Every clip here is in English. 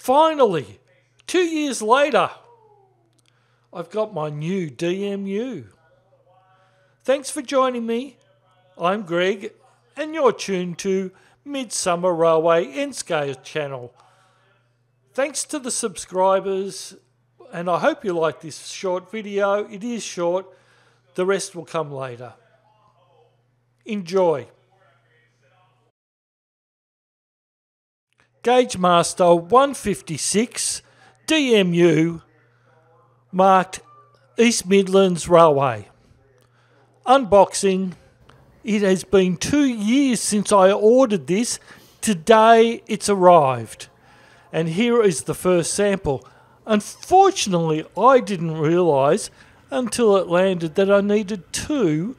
Finally, two years later, I've got my new DMU. Thanks for joining me. I'm Greg, and you're tuned to Midsomer Railway N-Scale channel. Thanks to the subscribers, and I hope you like this short video. It is short, the rest will come later. Enjoy. Gaugemaster 156 DMU marked East Midlands Railway. Unboxing. It has been two years since I ordered this. Today it's arrived. And here is the first sample. Unfortunately, I didn't realise until it landed that I needed two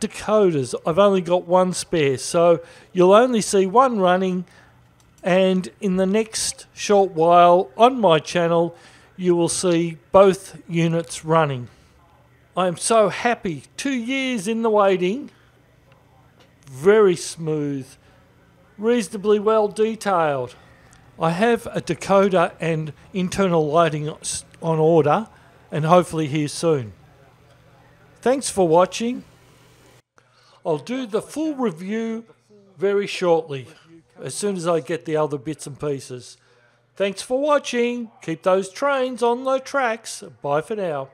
decoders. I've only got one spare, so you'll only see one running. And in the next short while on my channel, you will see both units running. I am so happy. Two years in the waiting. Very smooth. Reasonably well detailed. I have a decoder and internal lighting on order and hopefully here soon. Thanks for watching. I'll do the full review very shortly as soon as I get the other bits and pieces. Thanks for watching. Keep those trains on the tracks. Bye for now.